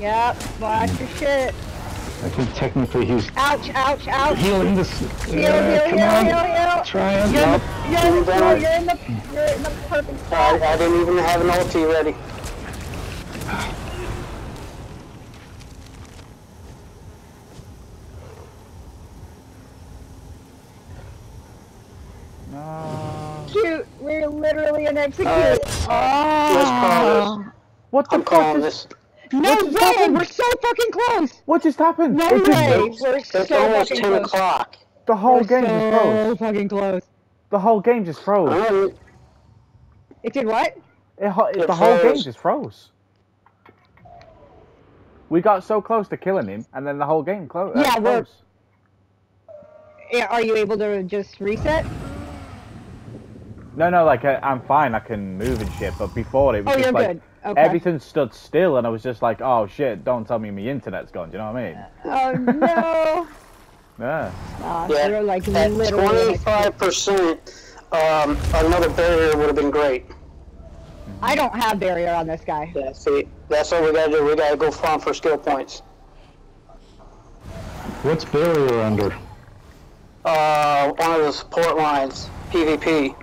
Yep, watch your shit. I think technically he's Ouch, ouch, ouch. healing this. Heal, Uh, heal, come heal, on. heal, heal. Try and You're in the, you're in the, you're in the, you're in the perfect spot. I, I didn't even have an ulti ready. No. Shoot, we're literally in execute. Alright. Let's call this. What the I'm fuck calling just, this. No what way, happened? we're so fucking close. what just happened? No It just- way, we're so It's almost fucking 10 o'clock. The whole We're game just so fucking close. The whole game just froze. Um, It did what? It, ho- It the whole game just froze. We got so close to killing him, and then the whole game clo- uh, Yeah, we're- Yeah, Are you able to just reset? No, no, like uh, I'm fine. I can move and shit. But before it was Oh, just you're like good. Okay. everything stood still, and I was just like, "Oh shit! Don't tell me my internet's gone." Do you know what I mean? Oh no. Yeah. Aw, Yeah, we're like at literally. like- 25%, um, another barrier would have been great. I don't have barrier on this guy. Yeah, see, that's what we gotta do. We gotta go farm for skill points. What's barrier under? Uh, one of the support lines, PvP.